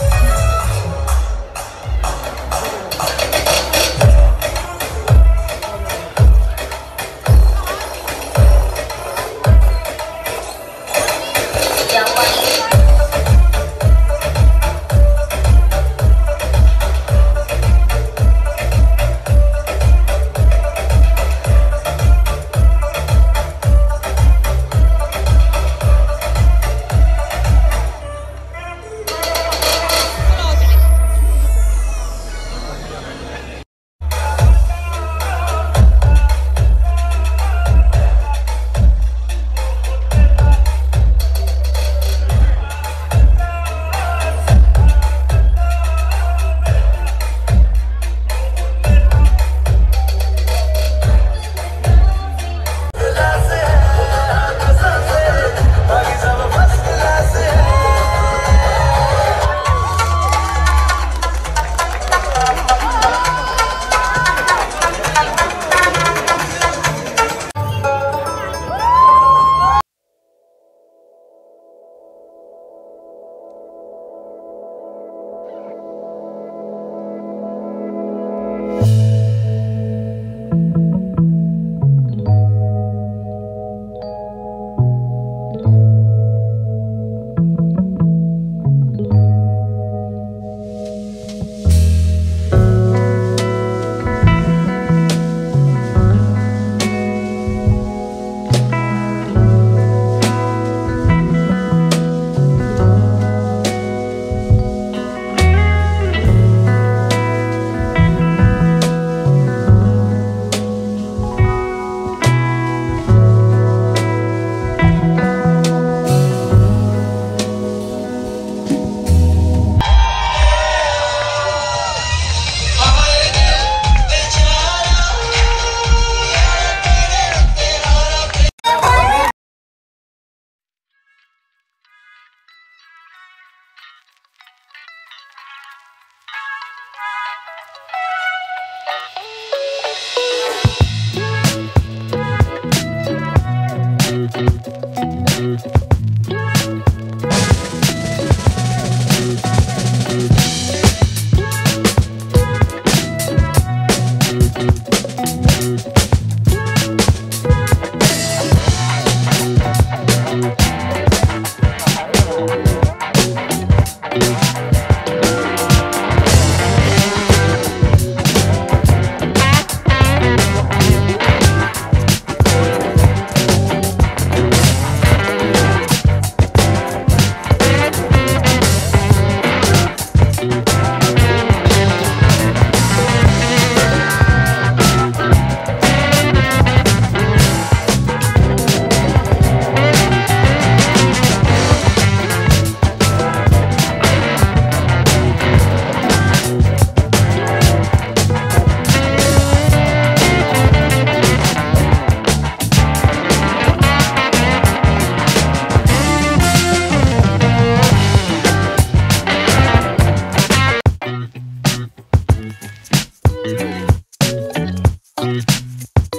Yeah.